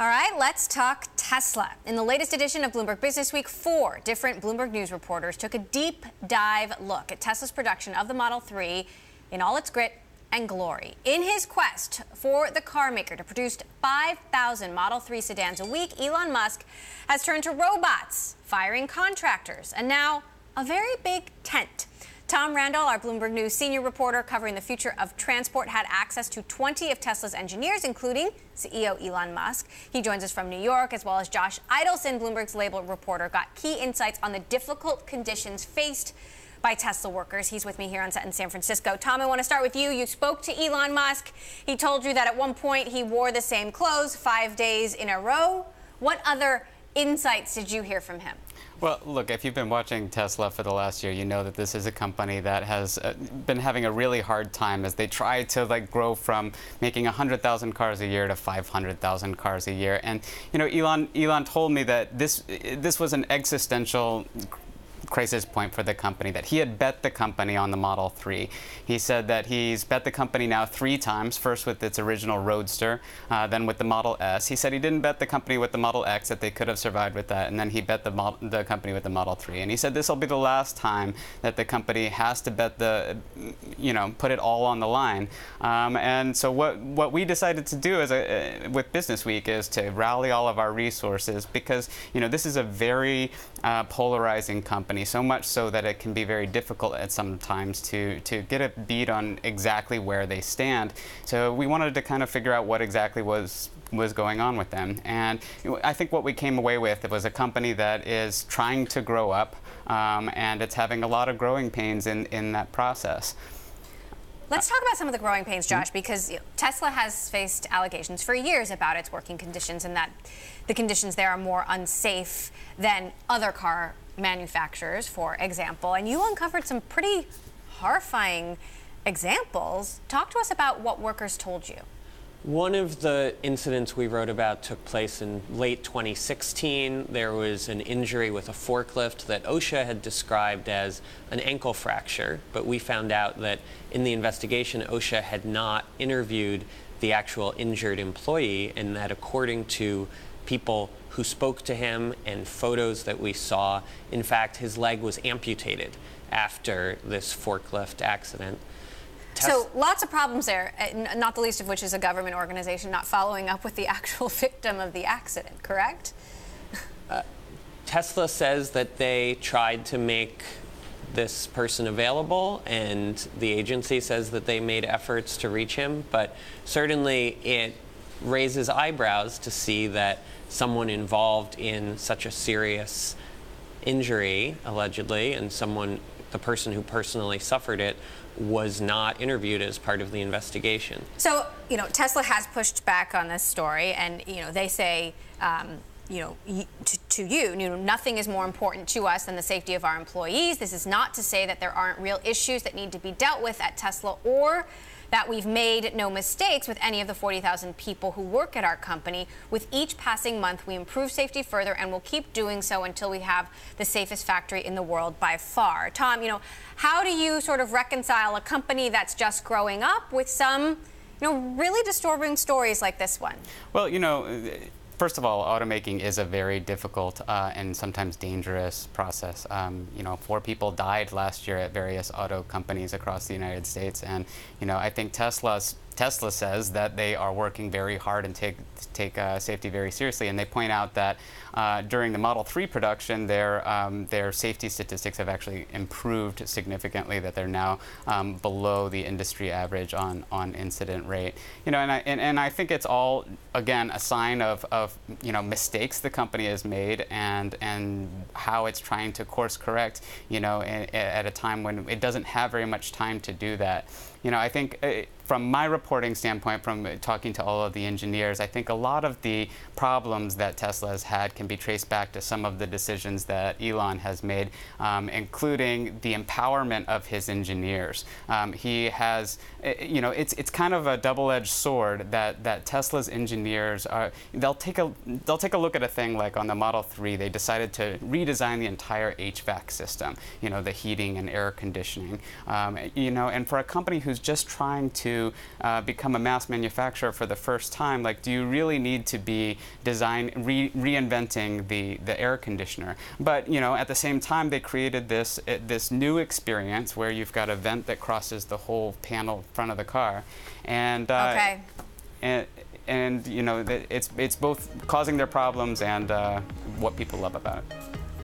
All right, let's talk Tesla. In the latest edition of Bloomberg Business Week, four different Bloomberg News reporters took a deep dive look at Tesla's production of the Model 3 in all its grit and glory. In his quest for the carmaker to produce 5,000 Model 3 sedans a week, Elon Musk has turned to robots, firing contractors, and now a very big tent. Tom Randall, our Bloomberg News senior reporter covering the future of transport, had access to 20 of Tesla's engineers, including CEO Elon Musk. He joins us from New York, as well as Josh Eidelson, Bloomberg's label reporter, got key insights on the difficult conditions faced by Tesla workers. He's with me here on set in San Francisco. Tom, I want to start with you. You spoke to Elon Musk. He told you that at one point he wore the same clothes five days in a row. What other insights did you hear from him? Well, look, if you've been watching Tesla for the last year, you know that this is a company that has uh, been having a really hard time as they try to like grow from making 100,000 cars a year to 500,000 cars a year. And you know, Elon Elon told me that this this was an existential crisis point for the company that he had bet the company on the Model 3. He said that he's bet the company now three times, first with its original Roadster, uh, then with the Model S. He said he didn't bet the company with the Model X, that they could have survived with that, and then he bet the, the company with the Model 3. And he said this will be the last time that the company has to bet the, you know, put it all on the line. Um, and so what, what we decided to do as a, uh, with Business Week is to rally all of our resources because, you know, this is a very uh, polarizing company company, so much so that it can be very difficult at sometimes to, to get a beat on exactly where they stand. So we wanted to kind of figure out what exactly was was going on with them. And I think what we came away with it was a company that is trying to grow up, um, and it's having a lot of growing pains in, in that process. Let's talk about some of the growing pains, mm-hmm. Josh, because Tesla has faced allegations for years about its working conditions and that the conditions there are more unsafe than other car manufacturers, for example, and you uncovered some pretty horrifying examples. Talk to us about what workers told you. One of the incidents we wrote about took place in late 2016. There was an injury with a forklift that OSHA had described as an ankle fracture, but we found out that in the investigation, OSHA had not interviewed the actual injured employee, and that according to people who spoke to him and photos that we saw. In fact, his leg was amputated after this forklift accident. So lots of problems there, uh, not the least of which is a government organization not following up with the actual victim of the accident, correct? Uh, Tesla says that they tried to make this person available, and the agency says that they made efforts to reach him, but certainly it raises eyebrows to see that someone involved in such a serious injury, allegedly, and someone, the person who personally suffered it, was not interviewed as part of the investigation. So, you know, Tesla has pushed back on this story, and, you know, they say, um, you know, to, to you, you know, nothing is more important to us than the safety of our employees. This is not to say that there aren't real issues that need to be dealt with at Tesla or that we've made no mistakes with any of the 40,000 people who work at our company. With each passing month, we improve safety further and we'll keep doing so until we have the safest factory in the world by far. Tom, you know, how do you sort of reconcile a company that's just growing up with some, you know, really disturbing stories like this one? Well, you know, First of all, automaking is a very difficult uh, and sometimes dangerous process. Um, you know, four people died last year at various auto companies across the United States, and you know, I think Tesla's Tesla says that they are working very hard and take take uh, safety very seriously, and they point out that uh, during the Model 3 production, their um, their safety statistics have actually improved significantly. That they're now um, below the industry average on on incident rate. You know, and I and, and I think it's all again a sign of, of you know mistakes the company has made and and how it's trying to course correct. You know, at a time when it doesn't have very much time to do that. You know, I think. Uh, from my reporting standpoint, from talking to all of the engineers, I think a lot of the problems that Tesla has had can be traced back to some of the decisions that Elon has made, um, including the empowerment of his engineers. Um, he has, eh, you know, it's it's kind of a double-edged sword that that Tesla's engineers are. They'll take a they'll take a look at a thing like on the Model 3. They decided to redesign the entire HVAC system. You know, the heating and air conditioning. Um, you know, and for a company who's just trying to uh, become a mass manufacturer for the first time, like, do you really need to be design re- reinventing the the air conditioner? But you know, at the same time, they created this uh, this new experience where you've got a vent that crosses the whole panel front of the car, and uh, Okay. and and you know, it's it's both causing their problems and uh, what people love about it.